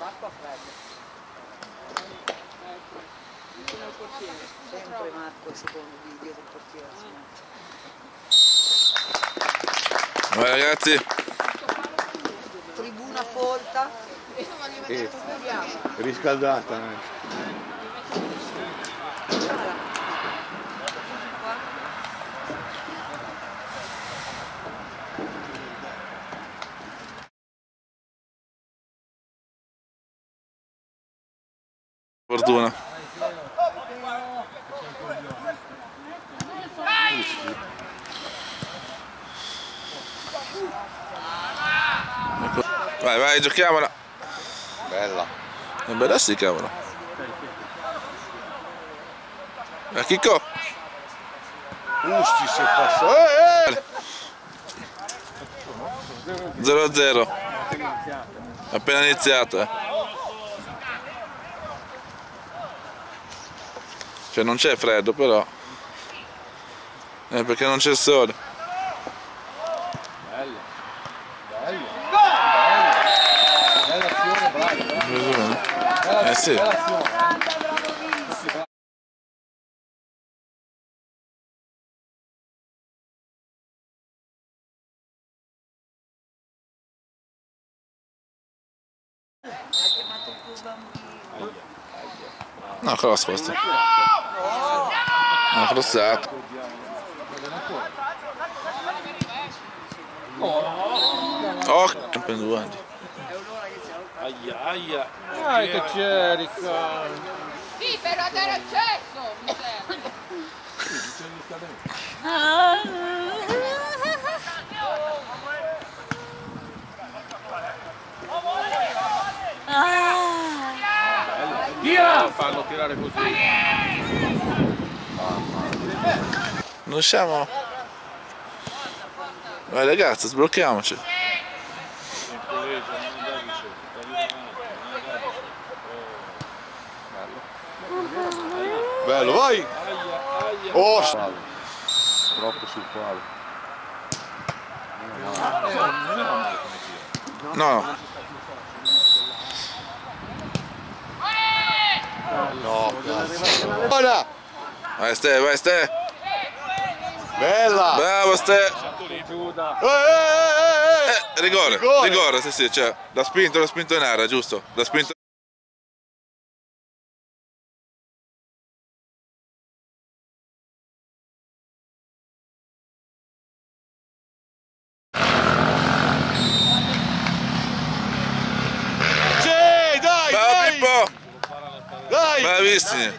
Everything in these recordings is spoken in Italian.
L'acqua fredda. Sempre Marco secondo di dietro il portiere. Vai ragazzi. Tribuna folta. Sì. Riscaldata. eh. Fortuna. Vai, vai, giochiamola. Bella. È bella sì, cavolo. A Chicco. Usti se passa. Eh, eh! 0-0. Appena iniziato, eh. Cioè non c'è freddo però. Eh, perché non c'è il sole. Bello. Bello. Bella azione, bravi. Bella, Eh sì. bella azione. Ha chiamato il tuo bambino. No. No, crossato. Oh, sempre due anni. Aia, aia. Dai che c'è Riccardo. Sì, per dare accesso, mi serve. Via! Fanno tirare così. Non siamo... Vai ragazzi, sblocchiamoci. Bello, vai. Oh, troppo sul palo. No, No, Buona. vai Ste, vai Ste. Bella. Bravo Ste. Eh, eh, eh, eh. Eh, rigore, Rigore. rigore, sì sì, cioè, l'ha spinto, l'ha spinto in area, giusto? L'ha spinto... Sì, dai, Bravo dai. Pippo! Dai. Bravissimi!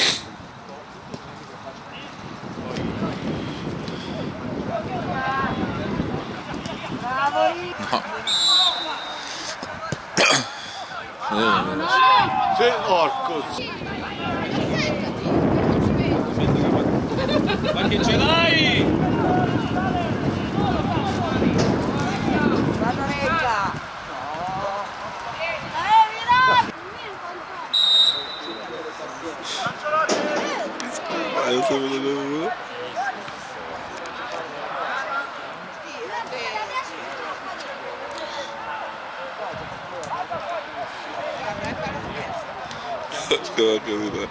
Şey, sen Arkos. Ma che ce l'hai? La maneggia! No! Eh, Mirà! Lanciolati! Точно как это.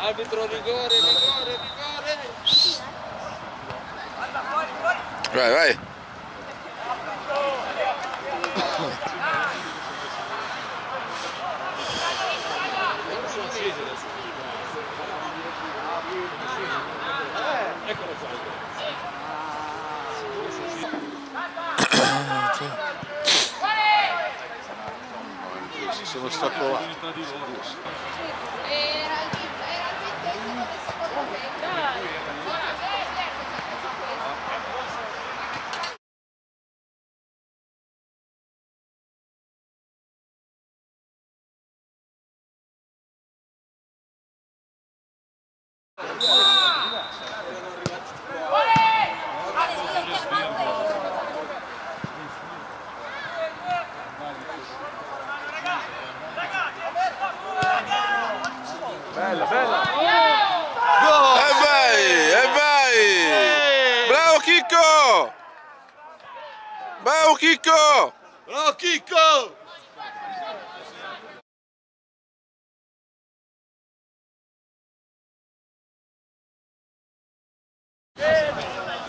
Arbitro rigore, rigore, rigore. Vai, vai. Eccolo qua. sono stato là. Yeah. Era il Gol! E vai, e vai! Bravo Chicco! Bravo Chicco! Bravo Chicco!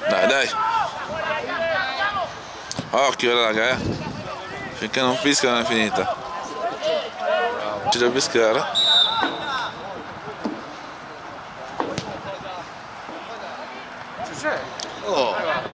Dai, dai. Occhio raga, eh. Finché non fischia non è finita. Ci Oh.